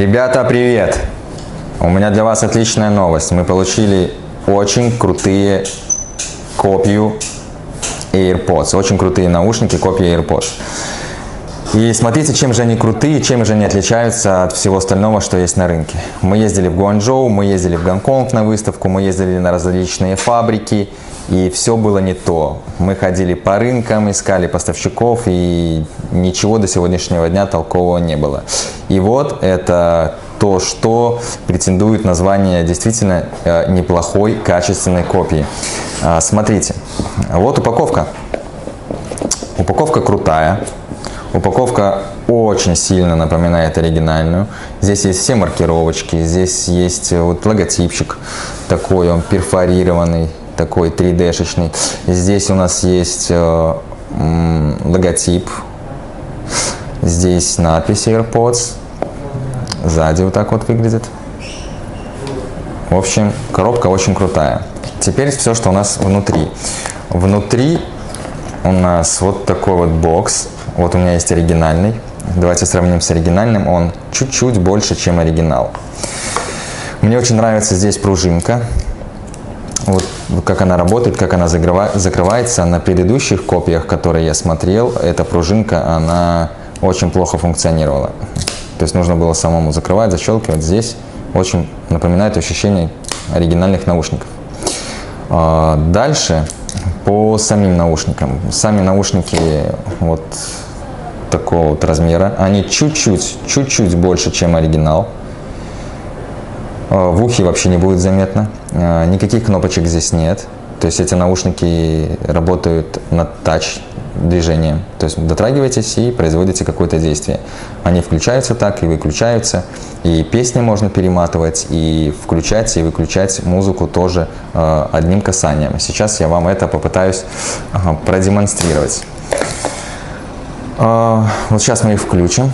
Ребята, привет! У меня для вас отличная новость. Мы получили очень крутые копию AirPods. Очень крутые наушники, копии AirPods. И смотрите, чем же они крутые, чем же они отличаются от всего остального, что есть на рынке. Мы ездили в Гуанчжоу, мы ездили в Гонконг на выставку, мы ездили на различные фабрики, и все было не то. Мы ходили по рынкам, искали поставщиков, и ничего до сегодняшнего дня толкового не было. И вот это то, что претендует на звание действительно э, неплохой, качественной копии. А, смотрите, вот упаковка. Упаковка крутая, Упаковка очень сильно напоминает оригинальную. Здесь есть все маркировочки, здесь есть вот логотипчик такой, он перфорированный, такой 3D-шечный. Здесь у нас есть э, логотип, здесь надпись AirPods, сзади вот так вот выглядит. В общем, коробка очень крутая. Теперь все, что у нас внутри. Внутри у нас вот такой вот бокс вот у меня есть оригинальный. Давайте сравним с оригинальным. Он чуть-чуть больше, чем оригинал. Мне очень нравится здесь пружинка. Вот как она работает, как она закрывается. На предыдущих копиях, которые я смотрел, эта пружинка, она очень плохо функционировала. То есть нужно было самому закрывать, защелкивать. Здесь очень напоминает ощущение оригинальных наушников. А, дальше по самим наушникам. Сами наушники вот такого вот размера. Они чуть-чуть, чуть-чуть больше, чем оригинал. А, в ухе вообще не будет заметно. А, никаких кнопочек здесь нет. То есть эти наушники работают на тач движением. То есть дотрагиваетесь и производите какое-то действие. Они включаются так и выключаются. И песни можно перематывать, и включать, и выключать музыку тоже э, одним касанием. Сейчас я вам это попытаюсь продемонстрировать. Вот сейчас мы их включим.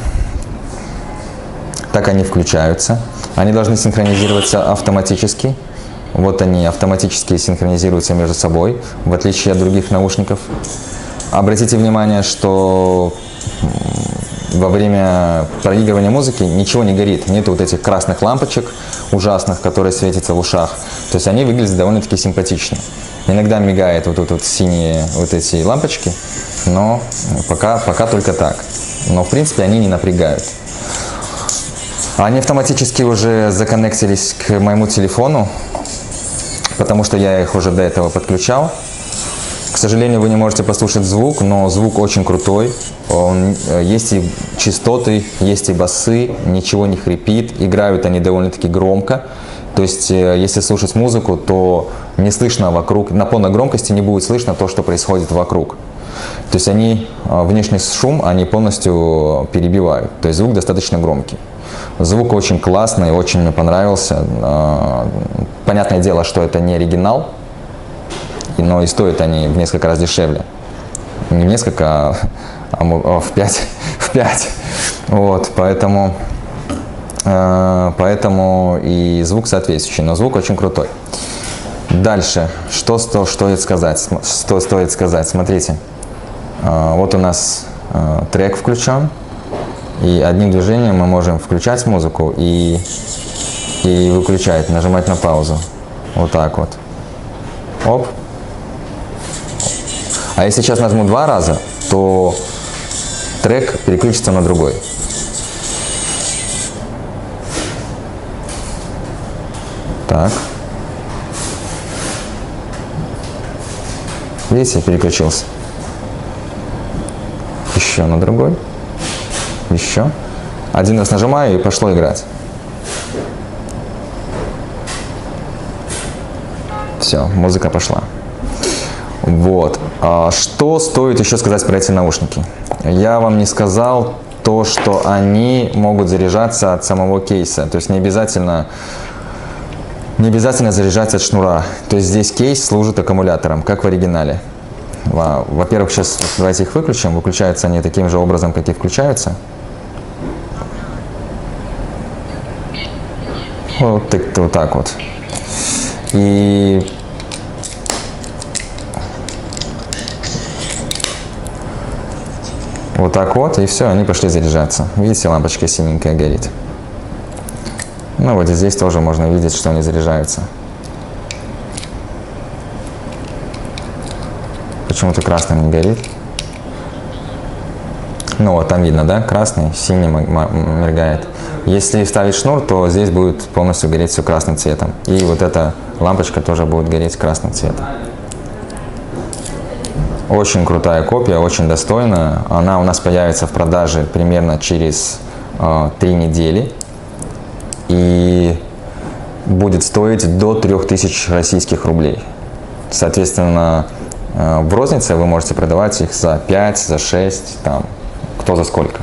Так они включаются. Они должны синхронизироваться автоматически. Вот они автоматически синхронизируются между собой, в отличие от других наушников. Обратите внимание, что во время проигрывания музыки ничего не горит. Нету вот этих красных лампочек ужасных, которые светятся в ушах. То есть они выглядят довольно-таки симпатично. Иногда мигает вот тут вот синие вот эти лампочки, но пока, пока только так. Но в принципе они не напрягают. Они автоматически уже законнектились к моему телефону, потому что я их уже до этого подключал. К сожалению, вы не можете послушать звук, но звук очень крутой. Он, э, есть и частоты, есть и басы, ничего не хрипит. Играют они довольно-таки громко. То есть, э, если слушать музыку, то не слышно вокруг, на полной громкости не будет слышно то, что происходит вокруг. То есть они, э, внешний шум, они полностью перебивают. То есть звук достаточно громкий. Звук очень классный, очень мне понравился. Понятное дело, что это не оригинал, но и стоят они в несколько раз дешевле. Не в несколько, а, а в пять, в пять. Вот, поэтому, поэтому и звук соответствующий, но звук очень крутой. Дальше, что, что стоит сказать? Что стоит сказать? Смотрите, вот у нас трек включен, и одним движением мы можем включать музыку и, и выключать, нажимать на паузу. Вот так вот. Оп, а если сейчас нажму два раза, то трек переключится на другой. Так. Видите, переключился. Еще на другой. Еще. Один раз нажимаю и пошло играть. Все, музыка пошла. Вот. А что стоит еще сказать про эти наушники? Я вам не сказал то, что они могут заряжаться от самого кейса. То есть не обязательно, не обязательно заряжать от шнура. То есть здесь кейс служит аккумулятором, как в оригинале. Во-первых, сейчас давайте их выключим. Выключаются они таким же образом, как и включаются. Вот, так, вот так вот. И Вот так вот, и все, они пошли заряжаться. Видите, лампочка синенькая горит. Ну вот здесь тоже можно видеть, что они заряжаются. Почему-то красным не горит. Ну вот там видно, да, красный, синий моргает. Если вставить шнур, то здесь будет полностью гореть все красным цветом. И вот эта лампочка тоже будет гореть красным цветом. Очень крутая копия, очень достойная. Она у нас появится в продаже примерно через э, 3 недели. И будет стоить до 3000 российских рублей. Соответственно, э, в рознице вы можете продавать их за 5, за 6, там, кто за сколько.